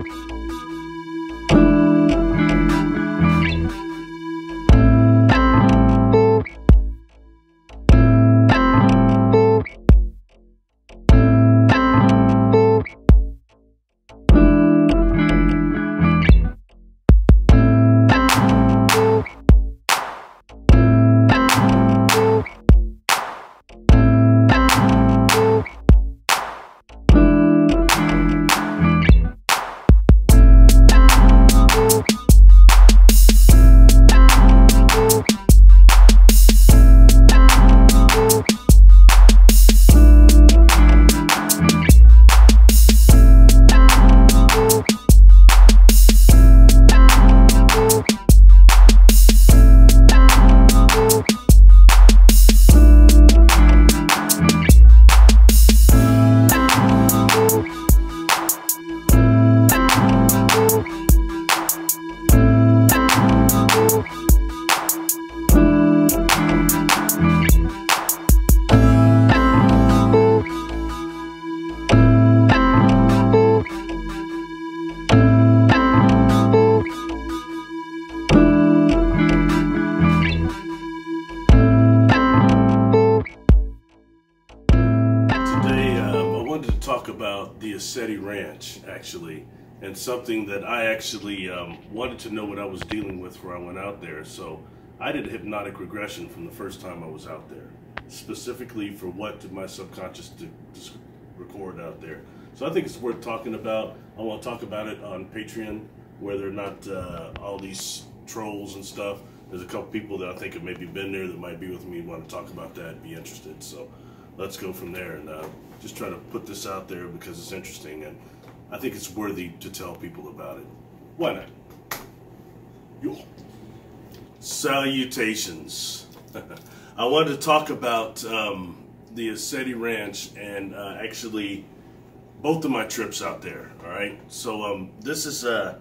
ECETI Ranch, actually, and something that I actually um, wanted to know what I was dealing with when I went out there. So I did hypnotic regression from the first time I was out there, specifically for what did my subconscious to, to record out there. So I think it's worth talking about. I want to talk about it on Patreon, where they're not uh, all these trolls and stuff. There's a couple people that I think have maybe been there that might be with me, want to talk about that, be interested. So let's go from there and uh, just try to put this out there because it's interesting and I think it's worthy to tell people about it. Why not? Yo. Salutations. I wanted to talk about um, the ECETI Ranch and uh, actually both of my trips out there. All right, so um, this is uh,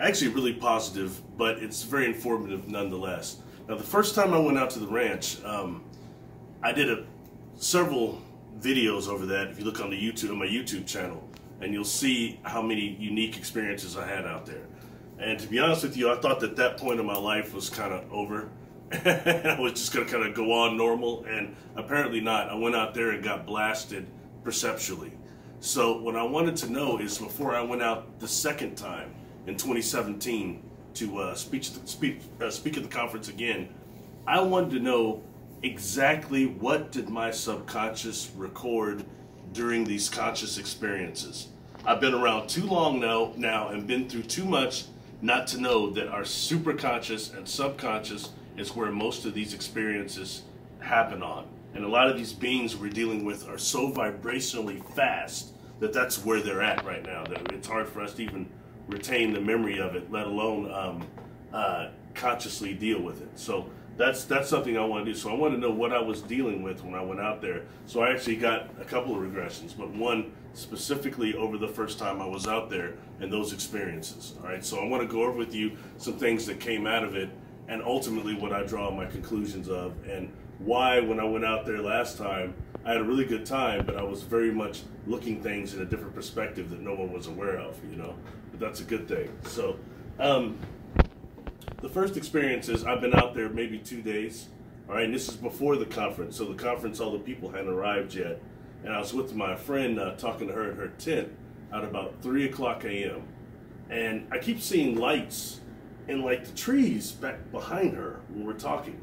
actually really positive, but it's very informative nonetheless. Now, the first time I went out to the ranch, um, I did a several videos over that if you look on the YouTube on my YouTube channel and you'll see how many unique experiences I had out there. And to be honest with you, I thought that that point of my life was kind of over. I was just going to kind of go on normal, and apparently not. I went out there and got blasted perceptually. So what I wanted to know is before I went out the second time in 2017 to uh, speak, uh, speak at the conference again, I wanted to know exactly what did my subconscious record during these conscious experiences. I've been around too long now, now and been through too much not to know that our superconscious and subconscious is where most of these experiences happen on. And a lot of these beings we're dealing with are so vibrationally fast that that's where they're at right now. That it's hard for us to even retain the memory of it, let alone um, uh, consciously deal with it. So that's that's something I want to do. So I want to know what I was dealing with when I went out there. So I actually got a couple of regressions, but one specifically over the first time I was out there and those experiences. All right. So I want to go over with you some things that came out of it and ultimately what I draw my conclusions of and why when I went out there last time I had a really good time, but I was very much looking things in a different perspective that no one was aware of, you know. But that's a good thing. So um, the first experience is I've been out there maybe two days. All right, and this is before the conference. So the conference, all the people hadn't arrived yet. And I was with my friend uh, talking to her in her tent at about 3 o'clock a.m. And I keep seeing lights in like the trees back behind her when we're talking.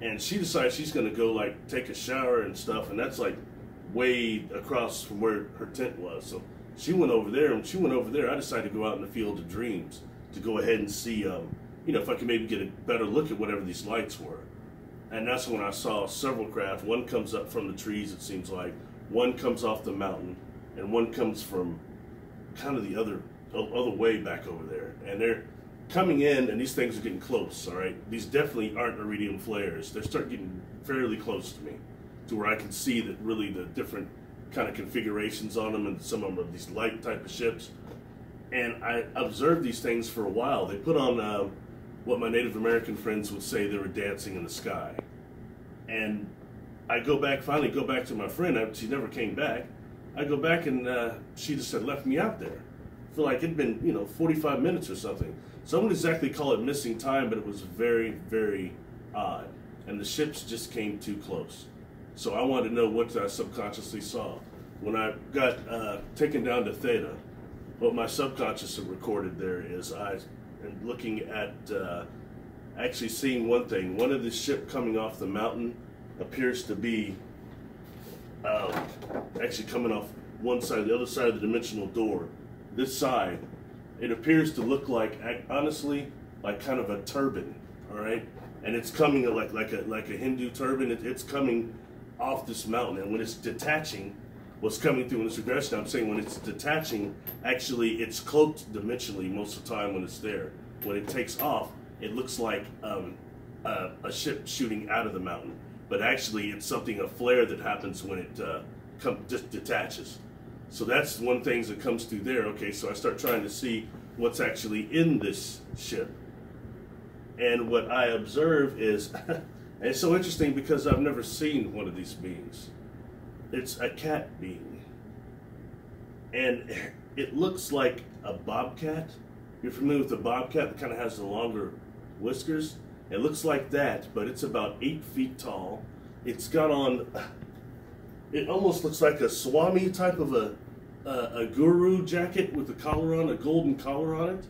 And she decides she's going to go like take a shower and stuff. And that's like way across from where her tent was. So she went over there. And when she went over there, I decided to go out in the field of dreams to go ahead and see um, you know, if I could maybe get a better look at whatever these lights were. And that's when I saw several craft. One comes up from the trees, it seems like. One comes off the mountain, and one comes from kind of the other other way back over there. And they're coming in, and these things are getting close. All right, these definitely aren't iridium flares. They start getting fairly close to me, to where I can see that really the different kind of configurations on them, and some of them are these light type of ships. And I observed these things for a while. They put on. Uh, what my Native American friends would say they were dancing in the sky. And I go back, finally go back to my friend, she never came back. I go back and uh, she just had left me out there for like it'd been you know 45 minutes or something. So I wouldn't exactly call it missing time, but it was very very odd, and the ships just came too close. So I wanted to know what I subconsciously saw. When I got uh, taken down to Theta, what my subconscious recorded there is I am looking at uh, actually seeing one thing. One of the ship coming off the mountain appears to be um, actually coming off one side, the other side of the dimensional door. This side, it appears to look like, honestly, like kind of a turban. All right, and it's coming like like a like a Hindu turban. It, it's coming off this mountain, and when it's detaching, what's coming through in this regression, I'm saying when it's detaching, actually it's cloaked dimensionally most of the time when it's there. When it takes off, it looks like um, a, a, ship shooting out of the mountain, but actually it's something a flare that happens when it uh, come, just detaches. So that's one thing that comes through there. Okay, so I start trying to see what's actually in this ship, and what I observe is, it's so interesting because I've never seen one of these beings. It's a cat being, and it looks like a bobcat. You're familiar with the bobcat that kind of has the longer whiskers. It looks like that, but it's about eight feet tall. It's got on, it almost looks like a Swami type of a, a, a guru jacket with a collar on, a golden collar on it.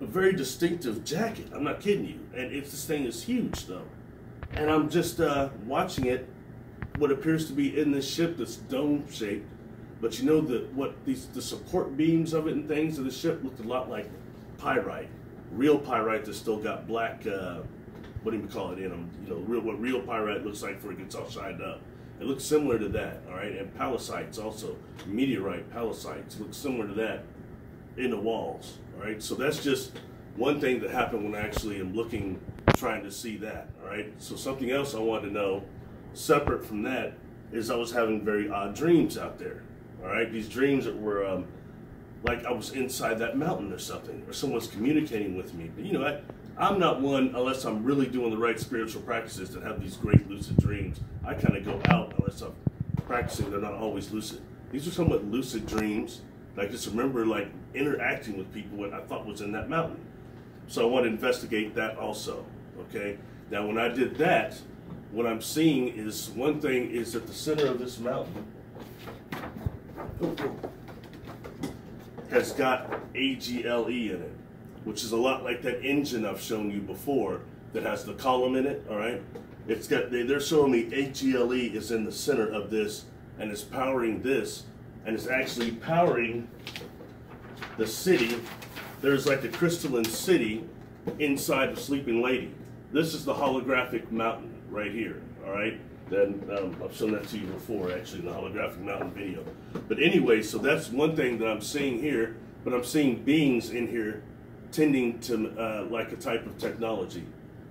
A very distinctive jacket. I'm not kidding you. And it's this thing is huge though. And I'm just uh, watching it, what appears to be in this ship that's dome shaped. But you know the what these the support beams of it and things of the ship looked a lot like pyrite real pyrite that's still got black, uh, what do you call it in them? You know, real, what real pyrite looks like before it gets all shined up. It looks similar to that, all right? And pallasites also, meteorite pallasites look similar to that in the walls, all right? So that's just one thing that happened when I actually am looking, trying to see that, all right? So something else I wanted to know, separate from that, is I was having very odd dreams out there, all right? These dreams that were um, like I was inside that mountain or something, or someone's communicating with me. But you know, I, I'm not one unless I'm really doing the right spiritual practices that have these great lucid dreams. I kind of go out unless I'm practicing. They're not always lucid. These are somewhat lucid dreams. I just remember like interacting with people what I thought was in that mountain. So I want to investigate that also. Okay. Now, when I did that, what I'm seeing is one thing is at the center of this mountain. Has got AGLE in it, which is a lot like that engine I've shown you before that has the column in it, all right? It's got, they, they're showing me AGLE is in the center of this and it's powering this and it's actually powering the city. There's like a crystalline city inside the Sleeping Lady. This is the holographic mountain right here, all right? Then um, I've shown that to you before, actually, in the holographic mountain video. But anyway, so that's one thing that I'm seeing here. But I'm seeing beings in here tending to uh, like a type of technology,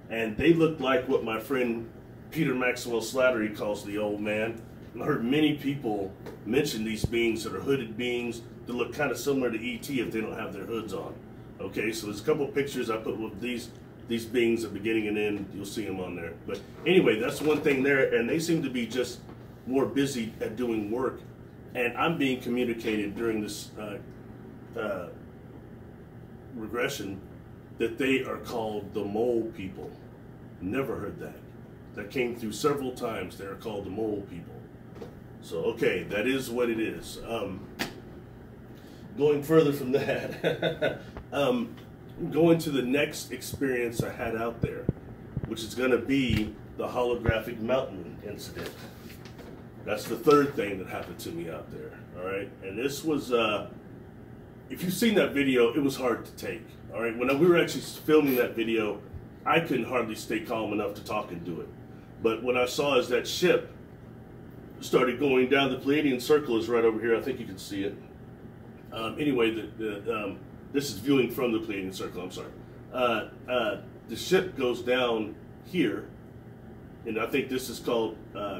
and they look like what my friend Peter Maxwell Slattery calls the old man. And I heard many people mention these beings that are hooded beings that look kind of similar to ET if they don't have their hoods on. Okay, so there's a couple pictures I put with these these beings at beginning and end. You'll see them on there. But anyway, that's one thing there, and they seem to be just more busy at doing work. And I'm being communicated during this uh, uh, regression that they are called the mole people. Never heard that. That came through several times. They are called the mole people. So, okay, that is what it is. Um, going further from that, um, going to the next experience I had out there, which is going to be the holographic mountain incident. That's the third thing that happened to me out there. All right, and this was, uh, if you've seen that video, it was hard to take. All right, when we were actually filming that video, I couldn't hardly stay calm enough to talk and do it. But what I saw is that ship started going down. The Pleiadian circle is right over here. I think you can see it. Um, anyway, the, the um, this is viewing from the Pleiadian circle. I'm sorry. Uh, uh, the ship goes down here, and I think this is called uh,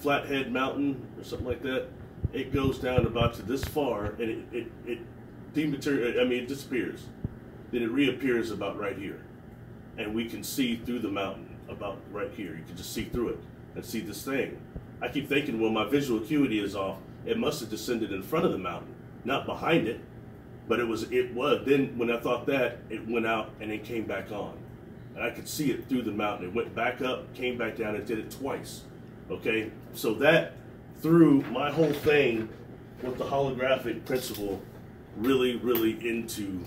Flathead Mountain or something like that. It goes down about to this far, and it it, it dematerial. I mean, it disappears. Then it reappears about right here, and we can see through the mountain about right here. You can just see through it and see this thing. I keep thinking, well, my visual acuity is off. It must have descended in front of the mountain, not behind it But it was it was then when I thought that it went out and it came back on, and I could see it through the mountain. It went back up, came back down, and did it twice. Okay, so that threw my whole thing with the holographic principle really, really into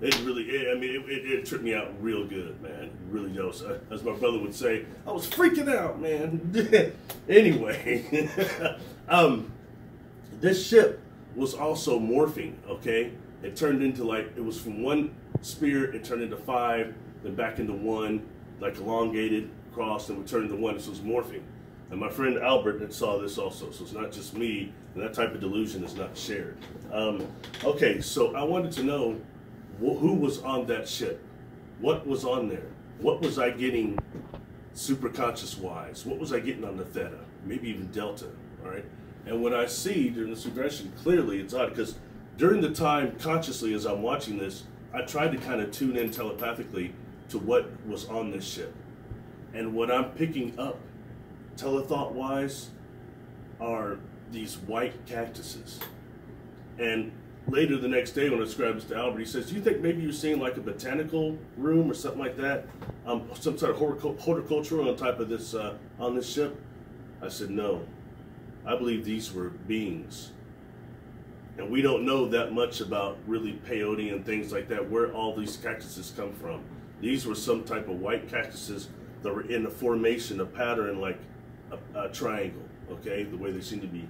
it really, it, I mean, it, it, it, tripped me out real good, man. Really does. As my brother would say, I was freaking out, man. anyway, um, this ship was also morphing, okay? It turned into like, it was from one spirit, it turned into five, then back into one, like elongated, crossed, and we turned into one, so it was morphing. And my friend Albert had saw this also, so it's not just me, and that type of delusion is not shared. Um, okay, so I wanted to know who was on that ship? What was on there? What was I getting super conscious wise? What was I getting on the theta? Maybe even delta, all right? And what I see during this regression, clearly it's odd because during the time consciously as I'm watching this, I tried to kind of tune in telepathically to what was on this ship. And what I'm picking up telethought wise are these white cactuses. And later the next day when I described this to Albert, he says, "Do you think maybe you're seeing like a botanical room or something like that, um, some sort of horticultural type of this uh, on this ship?" I said, "No, I believe these were beings." And we don't know that much about really peyote and things like that, where all these cactuses come from. These were some type of white cactuses that were in a formation, a pattern like a, a triangle, okay, the way they seem to be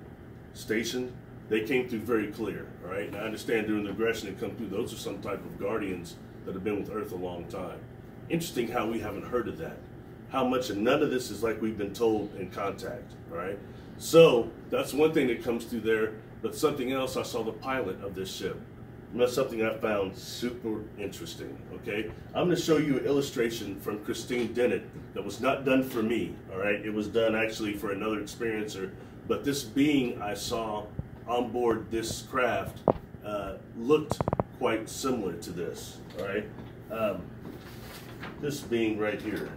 stationed they came through very clear, all right? And I understand during the aggression they come through, those are some type of guardians that have been with Earth a long time. Interesting how we haven't heard of that. How much, and none of this is like we've been told in contact, all right? So that's one thing that comes through there, but something else, I saw the pilot of this ship. And that's something I found super interesting, okay? I'm gonna show you an illustration from Christine Dennett that was not done for me, all right? It was done actually for another experiencer, but this being I saw on board this craft uh, looked quite similar to this, all right? Um, this being right here.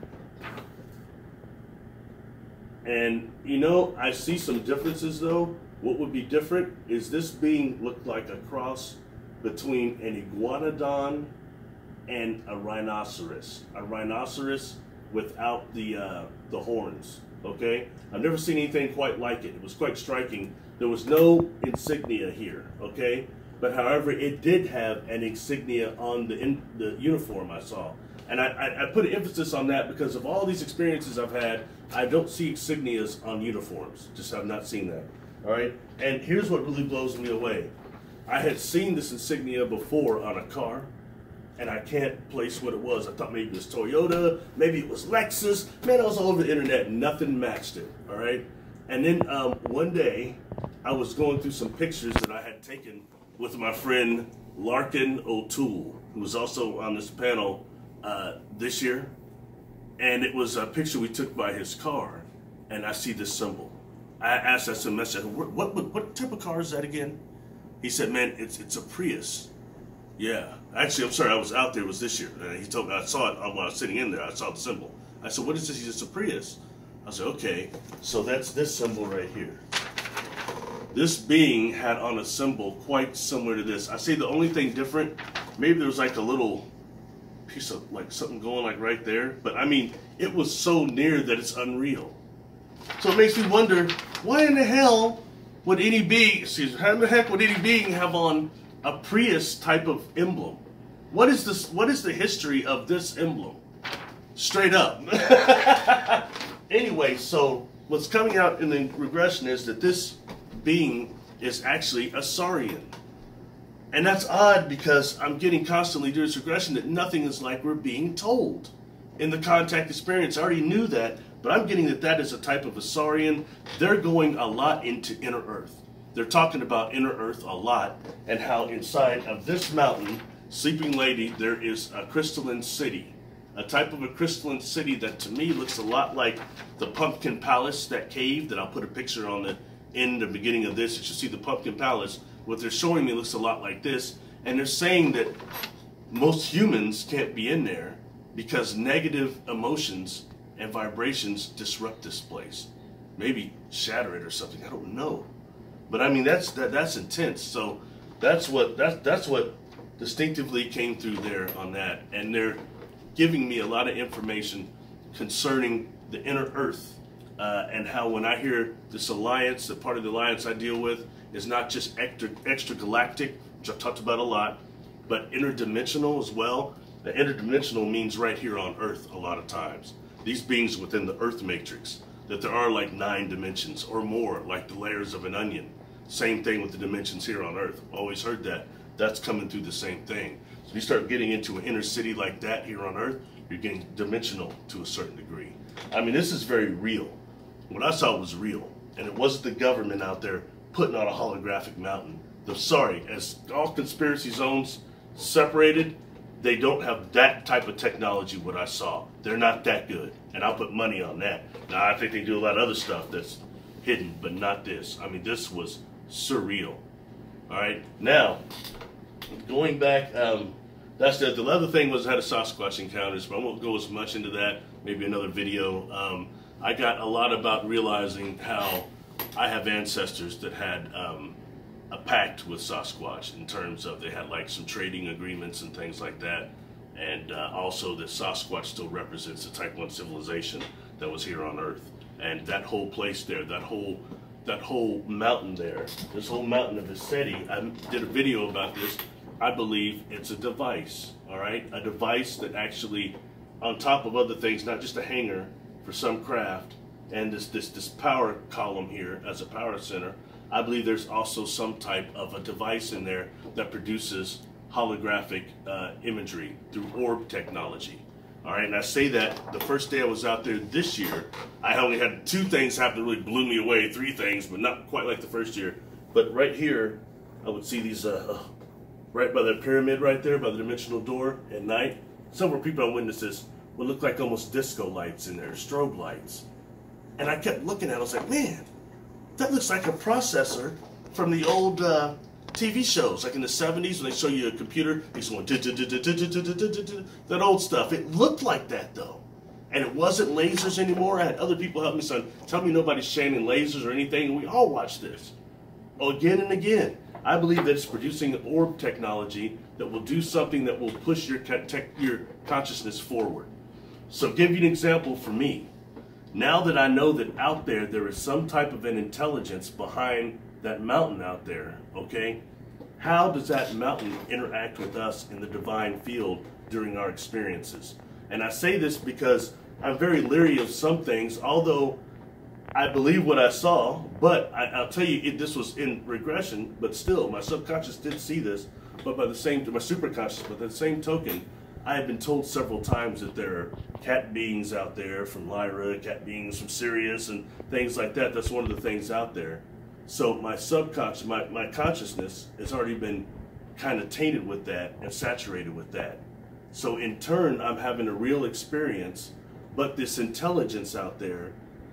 And you know, I see some differences though. What would be different is this being looked like a cross between an iguanodon and a rhinoceros. A rhinoceros without the uh, the horns. Okay, I've never seen anything quite like it. It was quite striking there was no insignia here, okay? But however, it did have an insignia on the, in, the uniform I saw. And I, I, I put an emphasis on that because of all these experiences I've had, I don't see insignias on uniforms. Just have not seen that. All right? And here's what really blows me away. I had seen this insignia before on a car, and I can't place what it was. I thought maybe it was Toyota, maybe it was Lexus. Man, I was all over the internet. Nothing matched it. All right? And then um, one day, I was going through some pictures that I had taken with my friend Larkin O'Toole, who was also on this panel uh, this year. And it was a picture we took by his car, and I see this symbol. I asked that some message, what, what, what type of car is that again? He said, man, it's, it's a Prius. Yeah, actually, I'm sorry, I was out there, it was this year. And he told me, I saw it while I was sitting in there, I saw the symbol. I said, what is this? He said, it's a Prius. I said, okay, so that's this symbol right here. This being had on a symbol quite similar to this. I say the only thing different, maybe there was like a little piece of like something going like right there, but I mean, it was so near that it's unreal. So it makes me wonder, why in the hell would any being, excuse me, how in the heck would any being have on a Prius type of emblem? What is this, what is the history of this emblem? Straight up. anyway, so what's coming out in the regression is that this being is actually a Saurian. And that's odd because I'm getting constantly during this regression that nothing is like we're being told. In the contact experience, I already knew that, but I'm getting that that is a type of a Saurian. They're going a lot into inner earth. They're talking about inner earth a lot and how inside of this mountain, Sleeping Lady, there is a crystalline city. A type of a crystalline city that to me looks a lot like the Pumpkin Palace, that cave that I'll put a picture on the in the beginning of this, you should see the Pumpkin Palace. What they're showing me looks a lot like this. And they're saying that most humans can't be in there because negative emotions and vibrations disrupt this place. Maybe shatter it or something. I don't know. But I mean, that's that, that's intense. So That's what that's that's what distinctively came through there on that, and they're giving me a lot of information concerning the inner Earth uh, and how when I hear this alliance, the part of the alliance I deal with is not just extra, extra galactic, which I've talked about a lot, but interdimensional as well. The interdimensional means right here on Earth a lot of times. These beings within the Earth matrix, that there are like nine dimensions or more, like the layers of an onion. Same thing with the dimensions here on Earth. Always heard that. That's coming through the same thing. So you start getting into an inner city like that here on Earth, you're getting dimensional to a certain degree. I mean, this is very real. What I saw was real, and it wasn't the government out there putting on a holographic mountain. The sorry, as all conspiracy zones separated, they don't have that type of technology. What I saw, they're not that good, and I'll put money on that. Now I think they do a lot of other stuff that's hidden, but not this. I mean, this was surreal. All right, now going back. Um, that's the, the other thing was I had a Sasquatch encounters, but I won't go as much into that. Maybe another video. Um, I got a lot about realizing how I have ancestors that had um, a pact with Sasquatch in terms of they had like some trading agreements and things like that. And uh, also that Sasquatch still represents the Type 1 civilization that was here on Earth. And that whole place there, that whole that whole mountain there, this whole mountain of ECETI, I did a video about this I believe it's a device, all right? A device that actually, on top of other things, not just a hanger for some craft, and this, this, this power column here as a power center, I believe there's also some type of a device in there that produces holographic uh, imagery through orb technology. All right, and I say that the first day I was out there this year, I only had two things happen that really blew me away, three things, but not quite like the first year. But right here, I would see these uh, right by the pyramid right there, by the dimensional door at night. Several people on witnesses would look like almost disco lights in there, strobe lights. And I kept looking at it, I was like, man, that looks like a processor from the old uh, TV shows, like in the 70s when they show you a computer, it's going that old stuff. It looked like that though. And it wasn't lasers anymore. I had other people help me, son, tell me nobody's shining lasers or anything. We all watch this again and again. I believe that it's producing orb technology that will do something that will push your, your consciousness forward. So give you an example for me. Now that I know that out there there is some type of an intelligence behind that mountain out there, okay? How does that mountain interact with us in the divine field during our experiences? And I say this because I'm very leery of some things, although I believe what I saw, but I, will tell you, it, this was in regression, but still, my subconscious did see this, but by the same, my superconscious, but the same token, I have been told several times that there are cat beings out there from Lyra, cat beings from Sirius, and things like that. That's one of the things out there. So my subconscious, my, my consciousness has already been kind of tainted with that and saturated with that. So in turn, I'm having a real experience, but this intelligence out there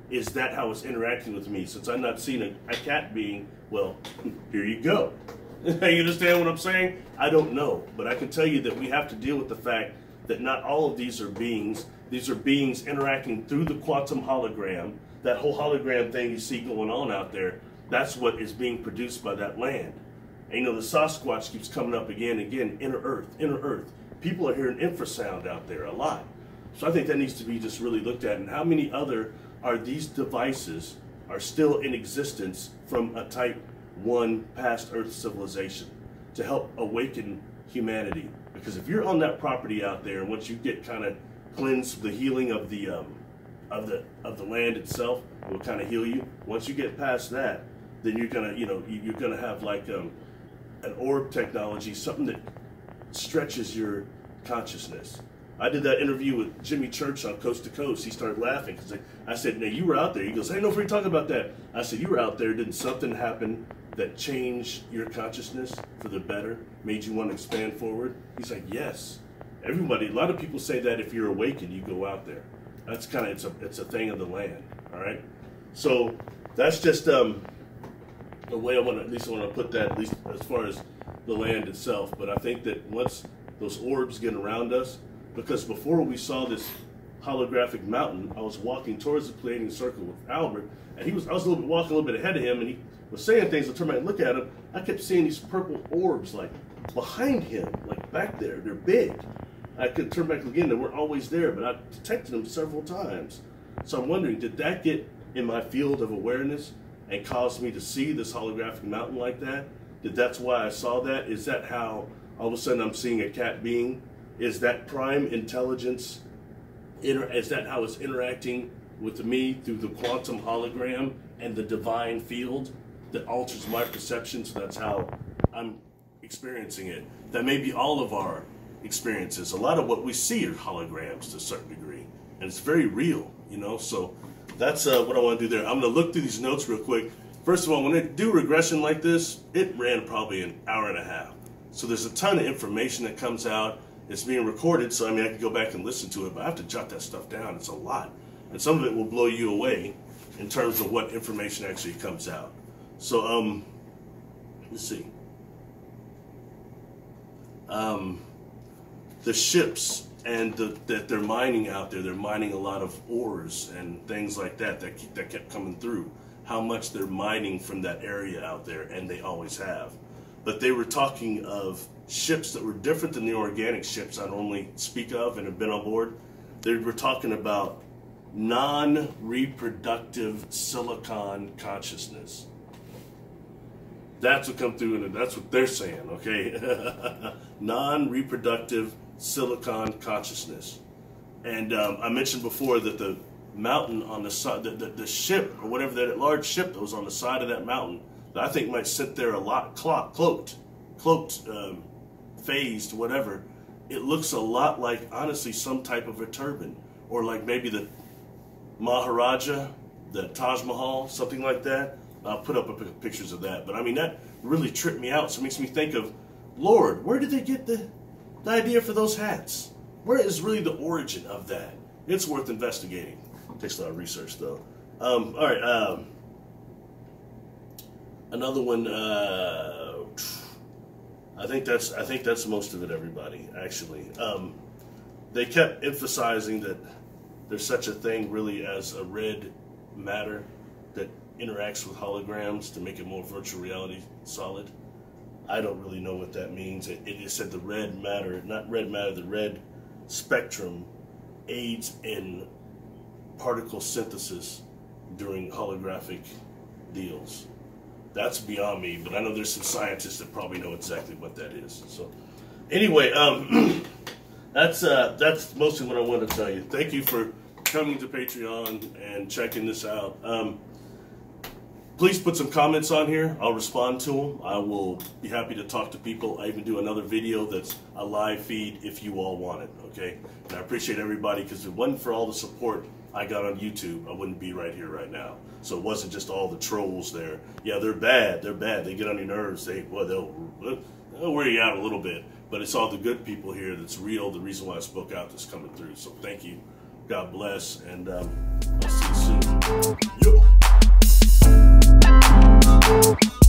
is that how it's interacting with me? Since I'm not seeing a, a cat being, well, here you go. you understand what I'm saying? I don't know, but I can tell you that we have to deal with the fact that not all of these are beings. These are beings interacting through the quantum hologram. That whole hologram thing you see going on out there, that's what is being produced by that land. And you know, the Sasquatch keeps coming up again and again, inner earth, inner earth. People are hearing infrasound out there a lot. So I think that needs to be just really looked at. And how many other are these devices are still in existence from a type 1 past Earth civilization to help awaken humanity. Because if you're on that property out there, once you get kind of cleansed, the healing of the um, of the of the land itself will kind of heal you. Once you get past that, then you're gonna you know you're gonna have like um, an orb technology, something that stretches your consciousness. I did that interview with Jimmy Church on Coast to Coast. He started laughing because I said, "Now you were out there." He goes, "Hey, no free talk about that." I said, "You were out there. Didn't something happen that changed your consciousness for the better, made you want to expand forward?" He's like, "Yes." Everybody, a lot of people say that if you're awakened, you go out there. That's kind of it's a it's a thing of the land. All right, so that's just um, the way I want to at least I want to put that at least as far as the land itself. But I think that once those orbs get around us, because before we saw this holographic mountain, I was walking towards the Pleiadian circle with Albert, and he was I was a little bit walking a little bit ahead of him, and he was saying things. I turned and look at him, I kept seeing these purple orbs like behind him, like back there. They're big. I could turn back again. They weren't always there, but I detected them several times. So I'm wondering, did that get in my field of awareness and cause me to see this holographic mountain like that? Did that's why I saw that? Is that how all of a sudden I'm seeing a cat being? Is that prime intelligence? Is that how it's interacting with me through the quantum hologram and the divine field that alters my perception? So that's how I'm experiencing it. That may be all of our experiences. A lot of what we see are holograms to a certain degree, and it's very real, you know. So that's uh, what I want to do there. I'm going to look through these notes real quick. First of all, when I do regression like this, it ran probably an hour and a half. So there's a ton of information that comes out. It's being recorded, so I mean, I can go back and listen to it, but I have to jot that stuff down. It's a lot. And some of it will blow you away in terms of what information actually comes out. So, um, let's see. Um, the ships and the, that they're mining out there, they're mining a lot of ores and things like that that, keep, that kept coming through. How much they're mining from that area out there, and they always have. But they were talking of ships that were different than the organic ships I normally speak of and have been on board. They were talking about non reproductive silicon consciousness. That's what come through, and that's what they're saying, okay? non reproductive silicon consciousness. And um, I mentioned before that the mountain on the side, the, the, the, ship or whatever that large ship that was on the side of that mountain, that I think might sit there a lot cloaked, cloaked, cloaked, um, phased, whatever. It looks a lot like, honestly, some type of a turban, or like maybe the Maharaja, the Taj Mahal, something like that. I'll put up pictures of that. But I mean, that really tripped me out. So it makes me think of, Lord, where did they get the the idea for those hats. Where is really the origin of that? It's worth investigating. Takes a lot of research though. Um, all right. Um, another one. Uh, I think that's I think that's most of it. Everybody actually. Um, they kept emphasizing that there's such a thing really as a red matter that interacts with holograms to make it more virtual reality solid. I don't really know what that means. It, it said the red matter, not red matter, the red spectrum aids in particle synthesis during holographic deals. That's beyond me, but I know there's some scientists that probably know exactly what that is. So, anyway, um, that's uh, that's mostly what I want to tell you. Thank you for coming to Patreon and checking this out. Um, please put some comments on here. I'll respond to them. I will be happy to talk to people. I even do another video that's a live feed if you all want it, okay? And I appreciate everybody because if it wasn't for all the support I got on YouTube, I wouldn't be right here right now. So it wasn't just all the trolls there. Yeah, they're bad. They're bad. They get on your nerves. They, well, they'll, they'll wear you out a little bit. But it's all the good people here that's real. The reason why I spoke out that's coming through. So thank you. God bless. And um, I'll see you soon. Yo. Thank you.